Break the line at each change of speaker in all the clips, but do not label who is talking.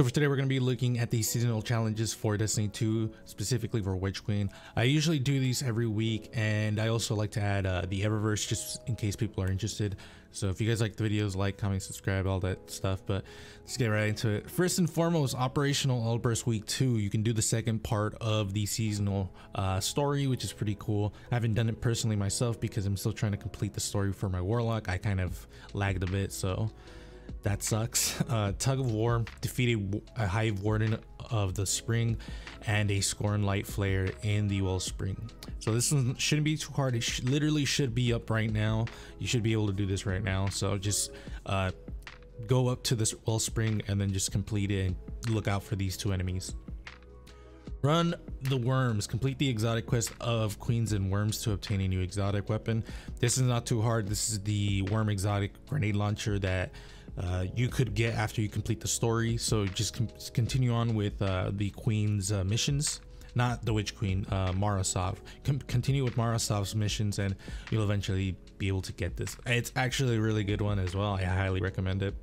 So for today, we're going to be looking at the seasonal challenges for Destiny 2, specifically for Witch Queen. I usually do these every week, and I also like to add uh, the Eververse just in case people are interested. So if you guys like the videos, like, comment, subscribe, all that stuff. But let's get right into it. First and foremost, Operational Outburst Week 2. You can do the second part of the seasonal uh, story, which is pretty cool. I haven't done it personally myself because I'm still trying to complete the story for my Warlock. I kind of lagged a bit, so that sucks. Uh, Tug of War defeated a Hive Warden of the Spring and a Scorn Light Flare in the Wellspring. So this one shouldn't be too hard. It sh literally should be up right now. You should be able to do this right now. So just uh, go up to this Wellspring and then just complete it and look out for these two enemies. Run the worms. Complete the exotic quest of queens and worms to obtain a new exotic weapon. This is not too hard. This is the worm exotic grenade launcher that uh, you could get after you complete the story. So just continue on with uh, the queen's uh, missions, not the witch queen, uh, Mara Sov. Com continue with Mara Sov's missions, and you'll eventually be able to get this. It's actually a really good one as well. I highly recommend it.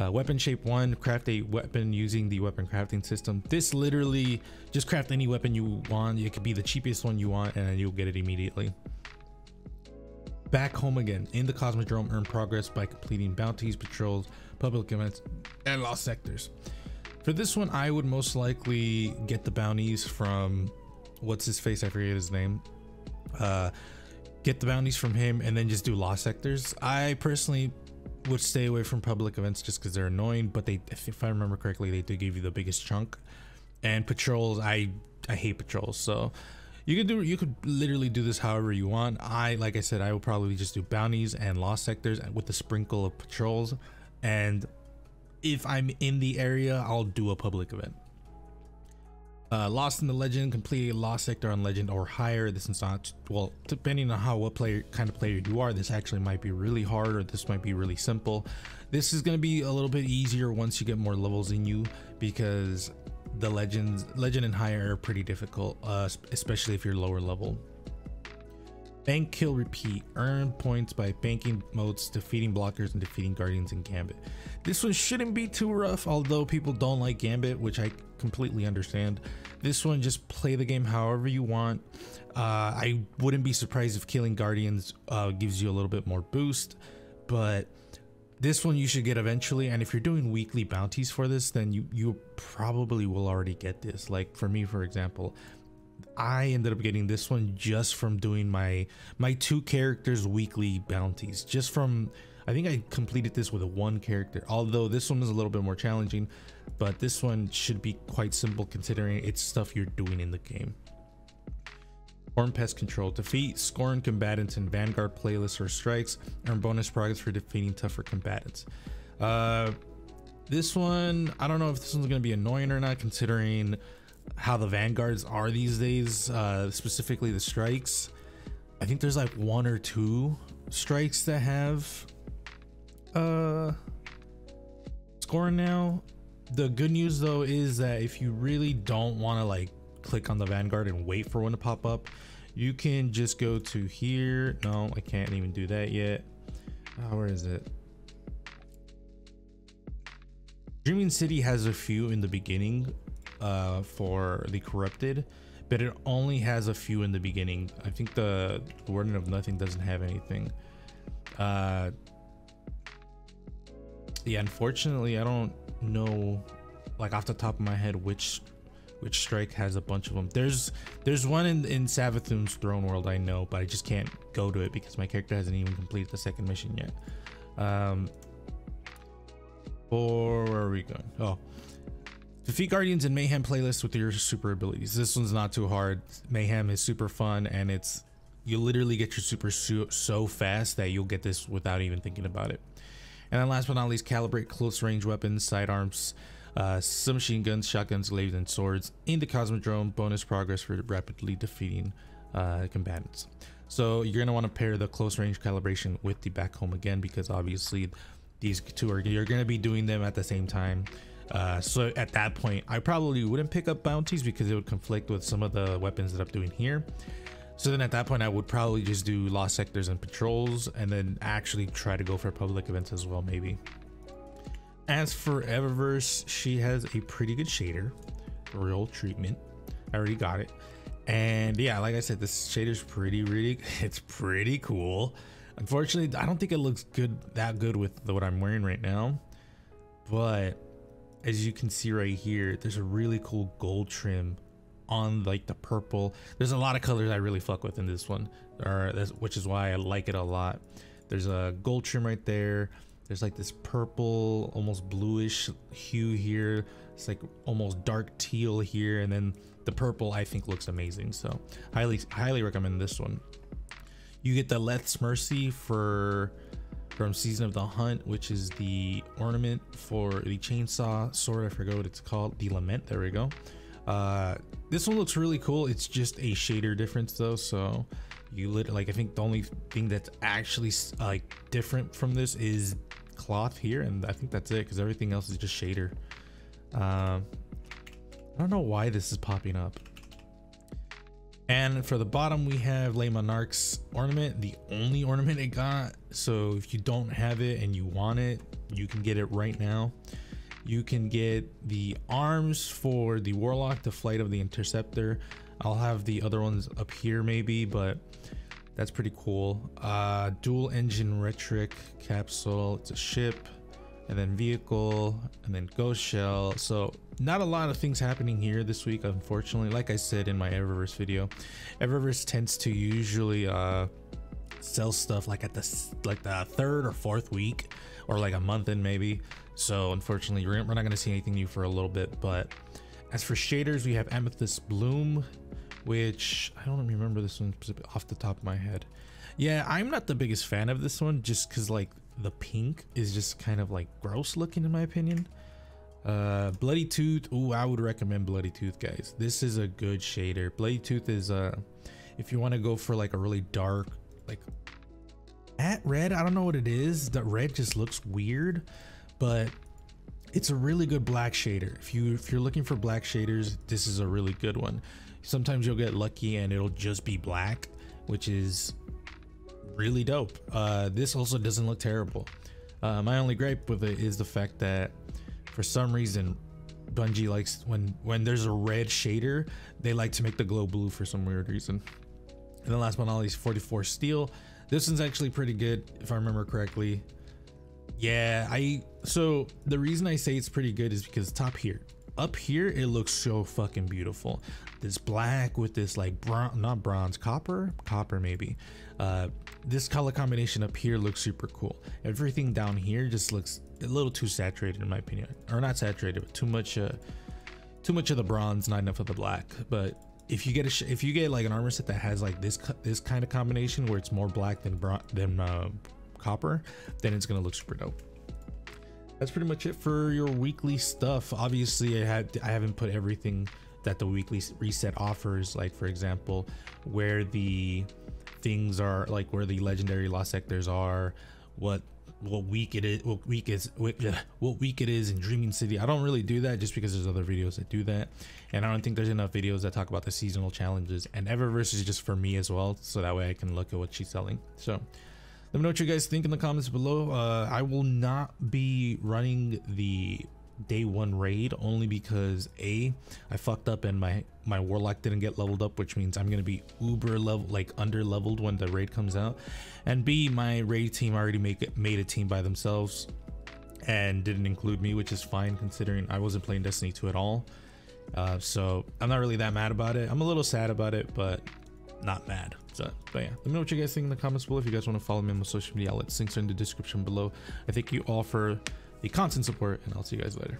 Uh, weapon shape one, craft a weapon using the weapon crafting system. This literally just craft any weapon you want. It could be the cheapest one you want, and you'll get it immediately back home again in the Cosmodrome earn progress by completing bounties, patrols, public events, and lost sectors. For this one, I would most likely get the bounties from what's his face? I forget his name. Uh, get the bounties from him and then just do lost sectors. I personally would stay away from public events just because they're annoying, but they, if I remember correctly, they do give you the biggest chunk. And patrols, I I hate patrols, so you could do you could literally do this however you want. I like i said i will probably just do bounties and lost sectors with a sprinkle of patrols. And if i'm in the area i'll do a public event. Uh, lost in the legend complete a lost sector on legend or higher. This is not well depending on how what player kind of player you are this actually might be really hard or this might be really simple. This is going to be a little bit easier once you get more levels in you because the legends legend and higher are pretty difficult uh, especially if you're lower level. Bank kill repeat earn points by banking motes defeating blockers and defeating guardians in gambit. This one shouldn't be too rough although people don't like gambit which i completely understand. This one just play the game however you want. Uh, i wouldn't be surprised if killing guardians uh, gives you a little bit more boost but this one you should get eventually and if you're doing weekly bounties for this then you you probably will already get this. Like for me for example i ended up getting this one just from doing my my two characters weekly bounties. Just from i think i completed this with a one character although this one is a little bit more challenging but this one should be quite simple considering it's stuff you're doing in the game Scorn Pest Control. Defeat Scorn combatants in Vanguard playlists or strikes. Earn bonus progress for defeating tougher combatants. Uh, this one, I don't know if this one's going to be annoying or not, considering how the Vanguards are these days, uh, specifically the strikes. I think there's like one or two strikes that have uh, Scorn now. The good news though is that if you really don't want to like click on the Vanguard and wait for one to pop up, you can just go to here. No, I can't even do that yet. Oh, where is it? Dreaming City has a few in the beginning uh, for the corrupted, but it only has a few in the beginning. I think the, the Warden of Nothing doesn't have anything. Uh, yeah, unfortunately, I don't know like off the top of my head which which strike has a bunch of them there's there's one in in savathun's throne world i know but i just can't go to it because my character hasn't even completed the second mission yet. Um or where are we going? Oh. Defeat guardians in mayhem playlist with your super abilities. This one's not too hard. Mayhem is super fun and it's you literally get your super so, so fast that you'll get this without even thinking about it. And then last but not least calibrate close range weapons sidearms uh, submachine guns, shotguns, glaives, and swords in the Cosmodrome. Bonus progress for rapidly defeating uh, combatants. So you're gonna want to pair the close range calibration with the back home again because obviously these two are you're gonna be doing them at the same time. Uh, so at that point, I probably wouldn't pick up bounties because it would conflict with some of the weapons that I'm doing here. So then at that point, I would probably just do lost sectors and patrols and then actually try to go for public events as well, maybe. As for Eververse, she has a pretty good shader, real treatment. I already got it. And yeah, like I said, this shader's pretty, really, it's pretty cool. Unfortunately, I don't think it looks good that good with what I'm wearing right now. But as you can see right here, there's a really cool gold trim on like the purple. There's a lot of colors I really fuck with in this one, or which is why I like it a lot. There's a gold trim right there. There's like this purple, almost bluish hue here. It's like almost dark teal here, and then the purple I think looks amazing. So highly, highly recommend this one. You get the Leth's Mercy for from Season of the Hunt, which is the ornament for the chainsaw sword. I forgot what it's called. The Lament. There we go. Uh, this one looks really cool. It's just a shader difference though, so you lit like I think the only thing that's actually like different from this is cloth here, and I think that's it because everything else is just shader. Um, I don't know why this is popping up. And for the bottom, we have Le Monarque's ornament, the only ornament it got. So if you don't have it and you want it, you can get it right now. You can get the arms for the Warlock, the Flight of the Interceptor. I'll have the other ones up here maybe, but that's pretty cool. Uh, dual engine rhetoric capsule. It's a ship and then vehicle and then ghost shell so not a lot of things happening here this week unfortunately like i said in my eververse video eververse tends to usually uh sell stuff like at the like the third or fourth week or like a month in maybe so unfortunately we're, we're not going to see anything new for a little bit but as for shaders we have amethyst bloom which i don't remember this one off the top of my head. Yeah i'm not the biggest fan of this one just because like the pink is just kind of like gross looking in my opinion. Uh bloody tooth oh i would recommend bloody tooth guys. This is a good shader. Bloody tooth is uh if you want to go for like a really dark like at red i don't know what it is. The red just looks weird but it's a really good black shader. If you if you're looking for black shaders this is a really good one sometimes you'll get lucky and it'll just be black which is really dope. Uh, this also doesn't look terrible. Uh, my only gripe with it is the fact that for some reason Bungie likes when when there's a red shader, they like to make the glow blue for some weird reason. And then last but not least, 44 steel. This one's actually pretty good if I remember correctly. Yeah, I so the reason I say it's pretty good is because top here, up here it looks so fucking beautiful. This black with this like bron not bronze copper? Copper maybe. Uh this color combination up here looks super cool. Everything down here just looks a little too saturated in my opinion. Or not saturated but too much uh too much of the bronze not enough of the black. But if you get a if you get like an armor set that has like this this kind of combination where it's more black than than uh, copper then it's gonna look super dope that's pretty much it for your weekly stuff. Obviously i had i haven't put everything that the weekly reset offers like for example where the things are like where the legendary lost sectors are what what week it is what week is what week it is in dreaming city. I don't really do that just because there's other videos that do that. And i don't think there's enough videos that talk about the seasonal challenges and eververse is just for me as well so that way i can look at what she's selling. So let me know what you guys think in the comments below. Uh, I will not be running the day one raid only because a I fucked up and my my warlock didn't get leveled up which means I'm gonna be uber level like under leveled when the raid comes out. And b my raid team already make it made a team by themselves and didn't include me which is fine considering I wasn't playing Destiny 2 at all. Uh, so I'm not really that mad about it. I'm a little sad about it but not mad. So, but yeah, let me know what you guys think in the comments below. If you guys want to follow me on my social media outlets, links are in the description below. I thank you all for the constant support, and I'll see you guys later.